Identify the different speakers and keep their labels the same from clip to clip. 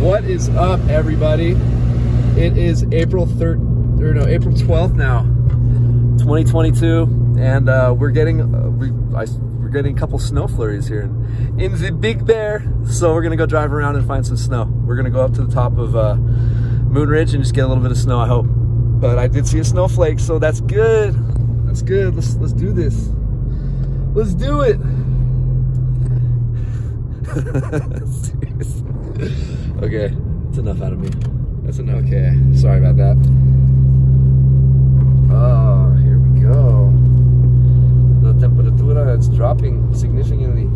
Speaker 1: What is up, everybody? It is April 3rd, or no, April 12th now, 2022, and uh, we're getting uh, we, I, we're getting a couple snow flurries here in, in, the Big Bear. So we're gonna go drive around and find some snow. We're gonna go up to the top of uh, Moon Ridge and just get a little bit of snow. I hope. But I did see a snowflake, so that's good. That's good. Let's let's do this. Let's do it. okay, it's enough out of me. That's enough. Okay, sorry about that. Oh, here we go. The temperatura is dropping significantly.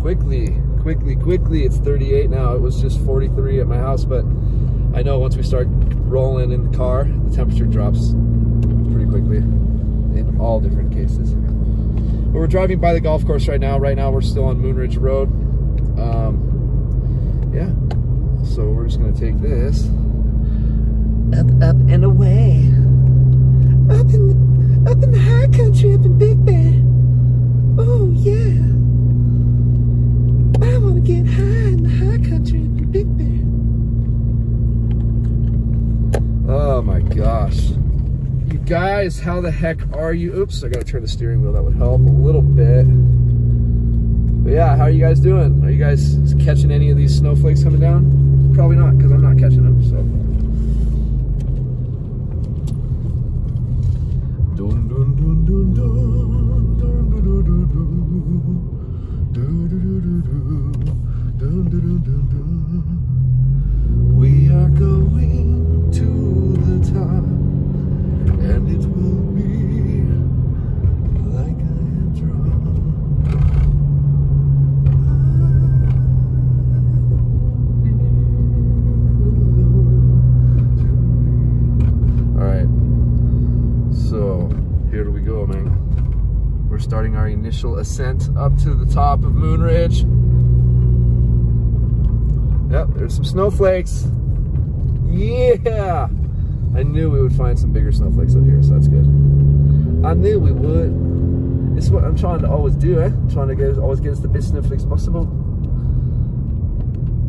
Speaker 1: Quickly, quickly, quickly. It's 38 now. It was just 43 at my house, but I know once we start rolling in the car, the temperature drops pretty quickly in all different cases. But we're driving by the golf course right now. Right now, we're still on Moonridge Road. Um, yeah. So we're just gonna take this up, up, and away. Up in the, up in the high country, up in Big Bear. Oh yeah. I wanna get high in the high country, up in Big Bear. Oh my gosh. You guys, how the heck are you? Oops, I gotta turn the steering wheel. That would help a little bit. But yeah, how are you guys doing? Are you guys catching any of these snowflakes coming down? Probably not, because I'm not catching them, so. Dun, dun, dun, dun, dun, dun, dun, dun, dun, dun. Starting our initial ascent up to the top of Moon Ridge. Yep, there's some snowflakes. Yeah! I knew we would find some bigger snowflakes up here, so that's good. I knew we would. It's what I'm trying to always do, eh? I'm trying to get always get us the best snowflakes possible.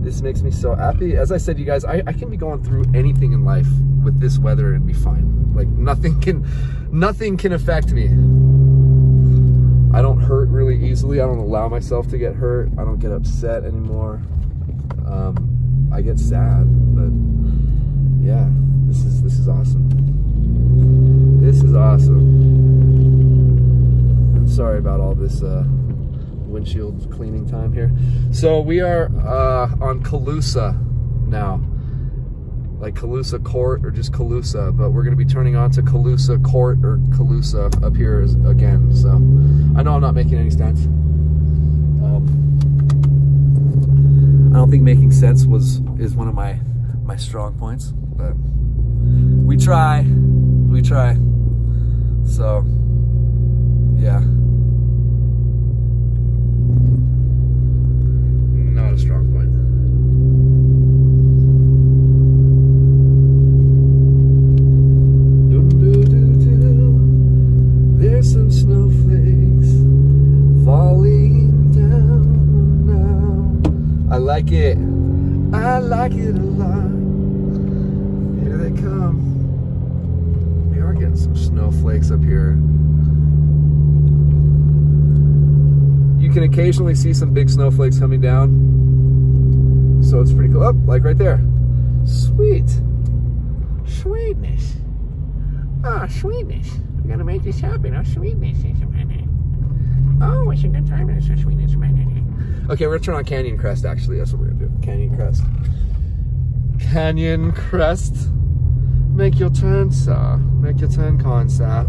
Speaker 1: This makes me so happy. As I said, you guys, I, I can be going through anything in life with this weather and be fine. Like nothing can, nothing can affect me. I don't hurt really easily. I don't allow myself to get hurt. I don't get upset anymore. Um, I get sad, but yeah, this is this is awesome. This is awesome. I'm sorry about all this uh, windshield cleaning time here. So we are uh, on Calusa now, like Calusa Court or just Calusa, but we're gonna be turning on to Calusa Court or Calusa up here again. So I know I'm not making any sense. Um, I don't think making sense was is one of my my strong points, but we try, we try. So yeah. Like it. I like it a lot. Here they come. We are getting some snowflakes up here. You can occasionally see some big snowflakes coming down. So it's pretty cool. Oh, like right there. Sweet. Sweetness. Ah, sweetness. We're gonna make this happen. Oh, sweetness. Oh, it's a good time. It's a sweetness. Okay, we're gonna turn on Canyon Crest actually. That's what we're gonna do. Canyon Crest. Canyon Crest. Make your turn, sir. Make your turn, con, sir.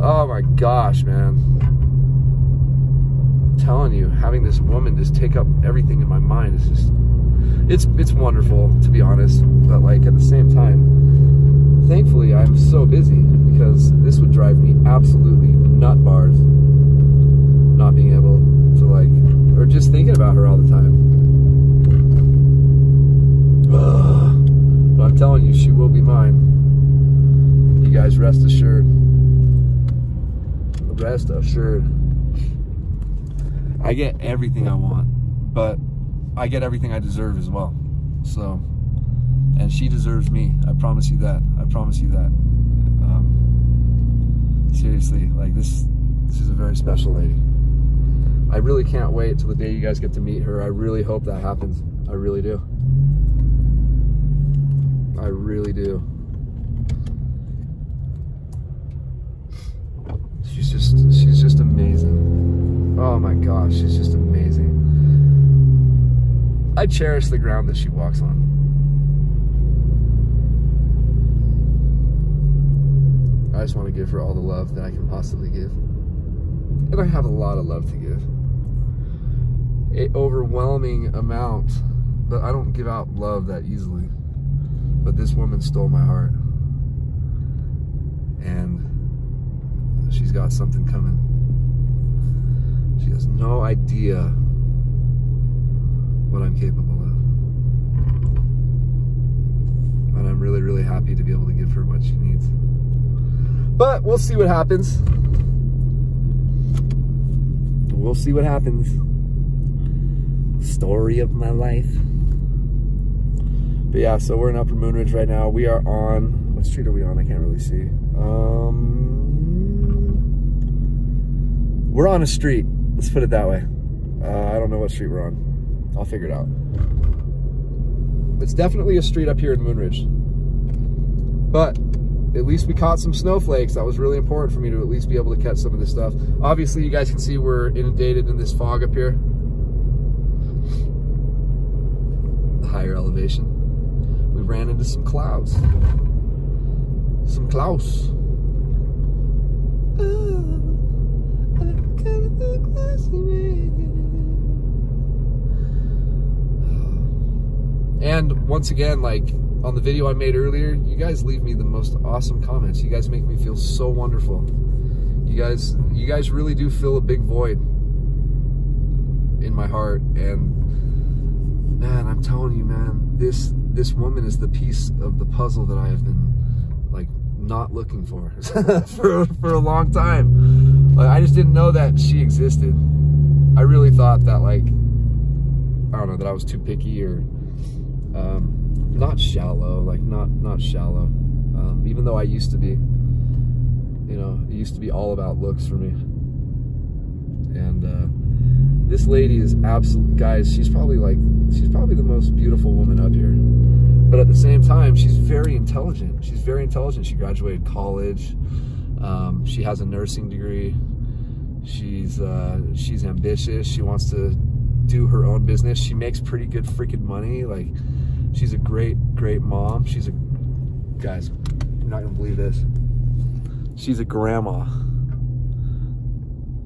Speaker 1: Oh my gosh, man telling you, having this woman just take up everything in my mind is just it's it's wonderful to be honest. But like at the same time, thankfully I'm so busy because this would drive me absolutely nut bars not being able to like or just thinking about her all the time. But I'm telling you, she will be mine. You guys rest assured. Rest assured. I get everything I want, but I get everything I deserve as well. So, and she deserves me. I promise you that. I promise you that. Um, seriously, like this, this is a very special lady. I really can't wait till the day you guys get to meet her. I really hope that happens. I really do. I really do. She's just, she's just amazing. Oh my gosh, she's just amazing. I cherish the ground that she walks on. I just want to give her all the love that I can possibly give. And I have a lot of love to give. Overwhelming amount, but I don't give out love that easily. But this woman stole my heart. And she's got something coming. She has no idea what I'm capable of. And I'm really, really happy to be able to give her what she needs. But we'll see what happens. We'll see what happens. Story of my life. But yeah, so we're in Upper Moonridge right now. We are on, what street are we on? I can't really see. Um, we're on a street. Let's put it that way. Uh, I don't know what street we're on. I'll figure it out. It's definitely a street up here in Moonridge. But at least we caught some snowflakes. That was really important for me to at least be able to catch some of this stuff. Obviously, you guys can see we're inundated in this fog up here. The higher elevation. We ran into some clouds. Some clouds. And once again, like on the video I made earlier, you guys leave me the most awesome comments. You guys make me feel so wonderful. You guys, you guys really do fill a big void in my heart. And man, I'm telling you, man, this this woman is the piece of the puzzle that I have been like not looking for for for a long time. Like I just didn't know that she existed. I really thought that like I don't know that I was too picky or um, not shallow, like not not shallow. Um, even though I used to be, you know, it used to be all about looks for me. And uh, this lady is absolute, guys. She's probably like she's probably the most beautiful woman up here. But at the same time, she's very intelligent. She's very intelligent. She graduated college. Um, she has a nursing degree. She's uh, she's ambitious. She wants to do her own business. She makes pretty good freaking money. Like She's a great, great mom. She's a, guys, you're not gonna believe this. She's a grandma.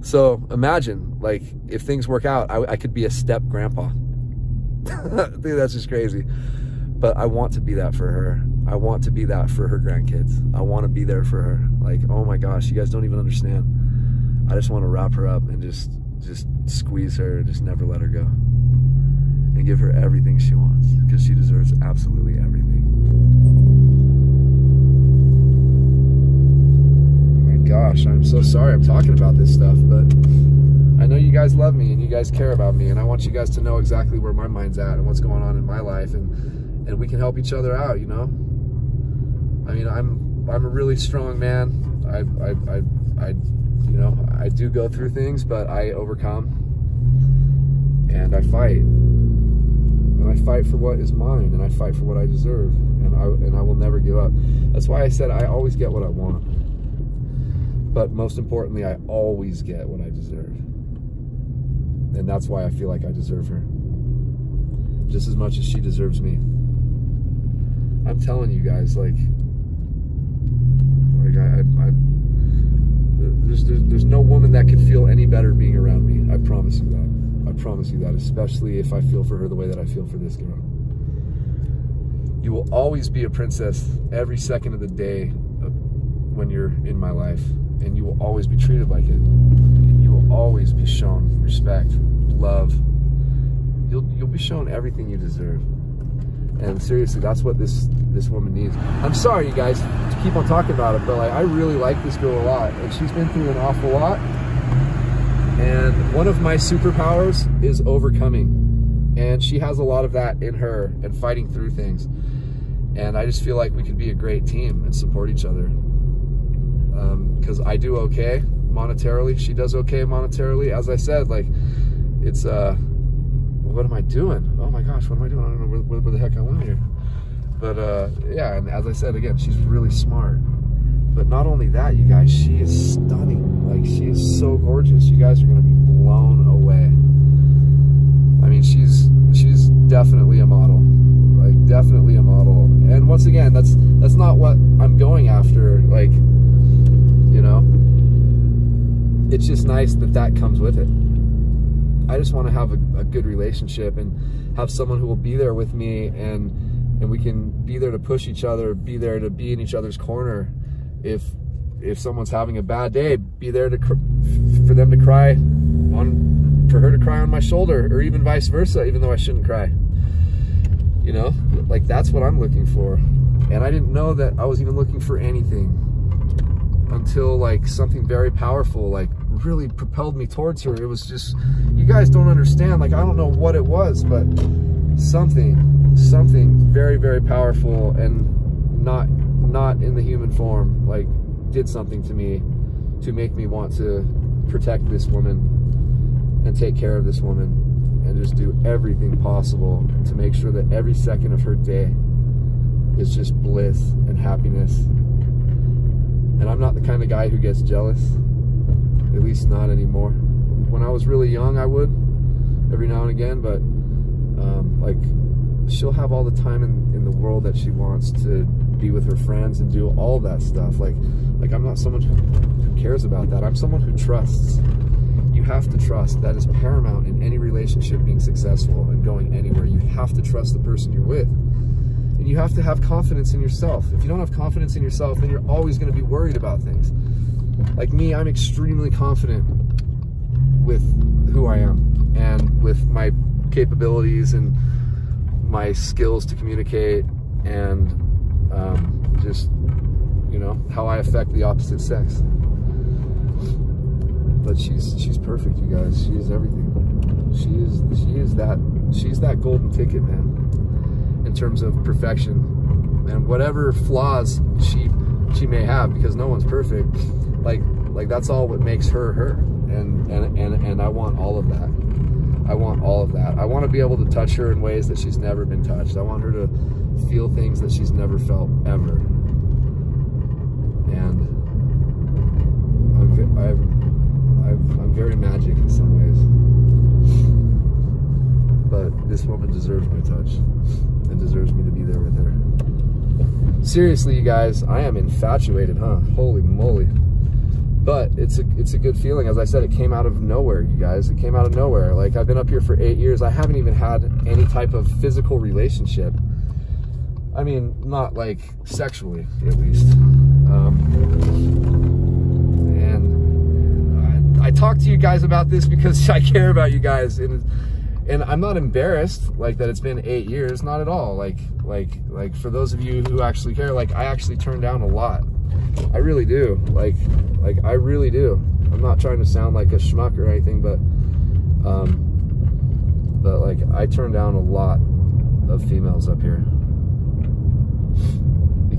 Speaker 1: So imagine, like, if things work out, I, I could be a step grandpa. I think that's just crazy. But I want to be that for her. I want to be that for her grandkids. I want to be there for her. Like, oh my gosh, you guys don't even understand. I just want to wrap her up and just, just squeeze her and just never let her go and give her everything she wants because she deserves absolutely everything. Oh my gosh, I'm so sorry I'm talking about this stuff, but I know you guys love me and you guys care about me and I want you guys to know exactly where my mind's at and what's going on in my life and and we can help each other out, you know? I mean, I'm I'm a really strong man. I I I, I you know, I do go through things, but I overcome and I fight and I fight for what is mine, and I fight for what I deserve, and I and I will never give up. That's why I said I always get what I want, but most importantly, I always get what I deserve, and that's why I feel like I deserve her just as much as she deserves me. I'm telling you guys, like, like I, I, I there's, there's there's no woman that could feel any better being around me. I promise you that. I promise you that, especially if I feel for her the way that I feel for this girl. You will always be a princess every second of the day when you're in my life, and you will always be treated like it. And you will always be shown respect, love. You'll you'll be shown everything you deserve. And seriously, that's what this this woman needs. I'm sorry, you guys, to keep on talking about it, but like I really like this girl a lot, and she's been through an awful lot. And one of my superpowers is overcoming. And she has a lot of that in her and fighting through things. And I just feel like we could be a great team and support each other. Because um, I do okay monetarily. She does okay monetarily. As I said, like, it's, uh, what am I doing? Oh my gosh, what am I doing? I don't know where, where the heck I went here. But uh, yeah, and as I said again, she's really smart. But not only that, you guys, she is stunning. Like she is so gorgeous. You guys are gonna be blown away. I mean, she's she's definitely a model. Like definitely a model. And once again, that's that's not what I'm going after. Like, you know, it's just nice that that comes with it. I just want to have a, a good relationship and have someone who will be there with me and and we can be there to push each other, be there to be in each other's corner. If if someone's having a bad day, be there to for them to cry on for her to cry on my shoulder, or even vice versa, even though I shouldn't cry. You know, like that's what I'm looking for. And I didn't know that I was even looking for anything until like something very powerful, like really propelled me towards her. It was just, you guys don't understand. Like I don't know what it was, but something, something very, very powerful and not, not in the human form, like did something to me to make me want to protect this woman and take care of this woman and just do everything possible to make sure that every second of her day is just bliss and happiness. And I'm not the kind of guy who gets jealous, at least not anymore. When I was really young, I would every now and again, but um, like she'll have all the time in, in the world that she wants to be with her friends and do all that stuff. Like, like I'm not someone who cares about that. I'm someone who trusts. You have to trust. That is paramount in any relationship being successful and going anywhere. You have to trust the person you're with. And you have to have confidence in yourself. If you don't have confidence in yourself, then you're always going to be worried about things. Like me, I'm extremely confident with who I am and with my capabilities and my skills to communicate and um, just you know how I affect the opposite sex. But she's she's perfect, you guys. She is everything. She is she is that she's that golden ticket, man. In terms of perfection and whatever flaws she she may have, because no one's perfect. Like like that's all what makes her her, and and and and I want all of that. I want all of that. I want to be able to touch her in ways that she's never been touched. I want her to feel things that she's never felt ever. And I'm, I'm, I'm very magic in some ways. But this woman deserves my touch and deserves me to be there with her. Seriously, you guys, I am infatuated, huh? Holy moly but it's a it's a good feeling. As I said, it came out of nowhere, you guys. It came out of nowhere. Like I've been up here for eight years. I haven't even had any type of physical relationship. I mean, not like sexually, at least. Um, and I, I talk to you guys about this because I care about you guys, and and I'm not embarrassed like that. It's been eight years, not at all. Like like like for those of you who actually care, like I actually turned down a lot I really do. Like, like I really do. I'm not trying to sound like a schmuck or anything, but, um, but like I turn down a lot of females up here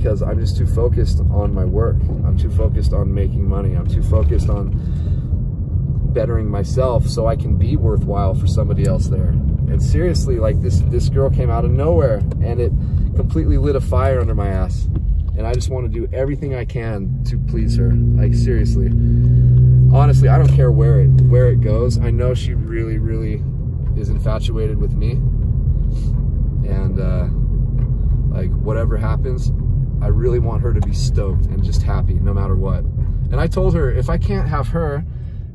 Speaker 1: because I'm just too focused on my work. I'm too focused on making money. I'm too focused on bettering myself so I can be worthwhile for somebody else there. And seriously, like this this girl came out of nowhere and it completely lit a fire under my ass and I just want to do everything I can to please her. Like seriously, honestly, I don't care where it where it goes. I know she really, really is infatuated with me, and uh, like whatever happens, I really want her to be stoked and just happy no matter what. And I told her if I can't have her,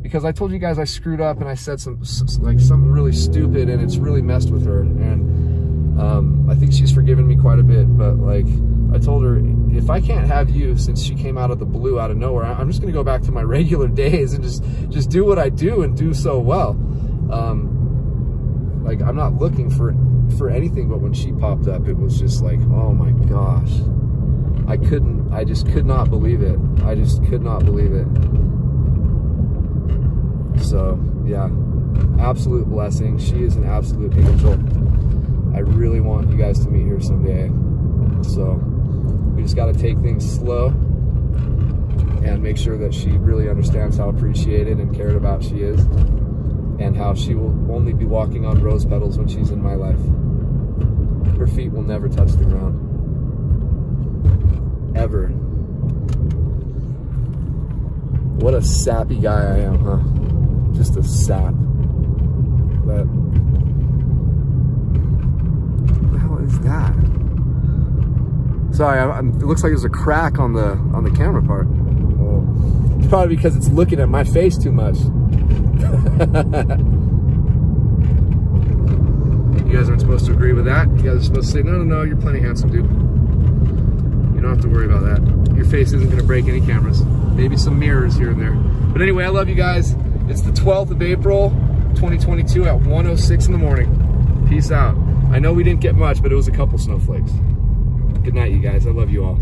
Speaker 1: because I told you guys I screwed up and I said some like something really stupid and it's really messed with her and um, I think she's forgiven me quite a bit, but like I told her, if I can't have you since she came out of the blue, out of nowhere, I'm just going to go back to my regular days and just, just do what I do and do so well. Um, like, I'm not looking for, for anything, but when she popped up, it was just like, oh my gosh. I couldn't, I just could not believe it. I just could not believe it. So, yeah, absolute blessing. She is an absolute angel. I really want you guys to meet her someday. So just got to take things slow and make sure that she really understands how appreciated and cared about she is and how she will only be walking on rose petals when she's in my life. Her feet will never touch the ground. Ever. What a sappy guy I am, huh? Just a sap. But hell is that? Sorry, I, it looks like there's a crack on the on the camera part. Well, it's probably because it's looking at my face too much. you guys aren't supposed to agree with that. You guys are supposed to say, no, no, no, you're plenty handsome, dude. You don't have to worry about that. Your face isn't gonna break any cameras. Maybe some mirrors here and there. But anyway, I love you guys. It's the 12th of April, 2022 at 1.06 in the morning. Peace out. I know we didn't get much, but it was a couple snowflakes. Good night, you guys. I love you all.